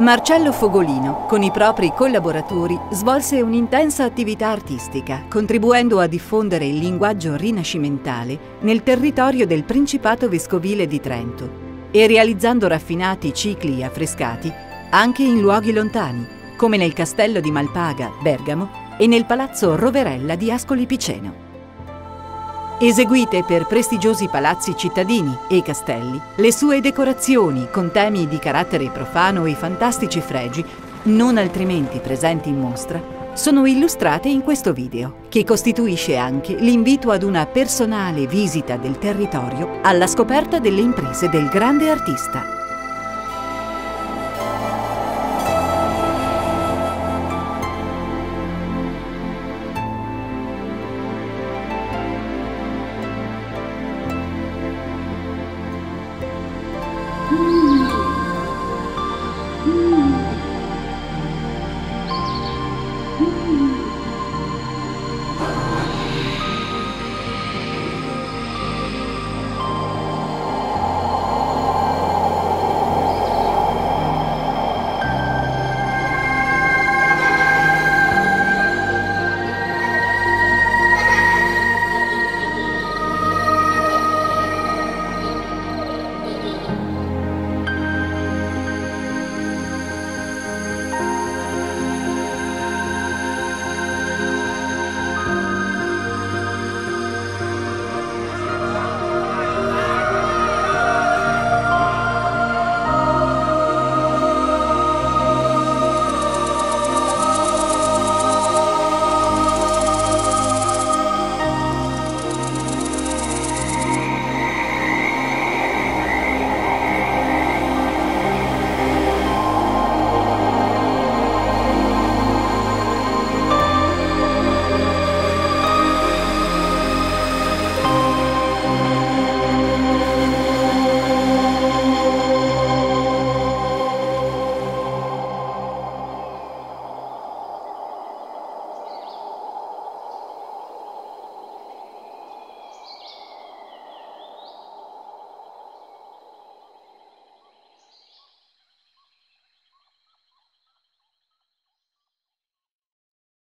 Marcello Fogolino, con i propri collaboratori, svolse un'intensa attività artistica, contribuendo a diffondere il linguaggio rinascimentale nel territorio del Principato Vescovile di Trento e realizzando raffinati cicli affrescati anche in luoghi lontani, come nel castello di Malpaga, Bergamo, e nel palazzo Roverella di Ascoli Piceno. Eseguite per prestigiosi palazzi cittadini e castelli, le sue decorazioni con temi di carattere profano e fantastici fregi, non altrimenti presenti in mostra, sono illustrate in questo video, che costituisce anche l'invito ad una personale visita del territorio alla scoperta delle imprese del grande artista.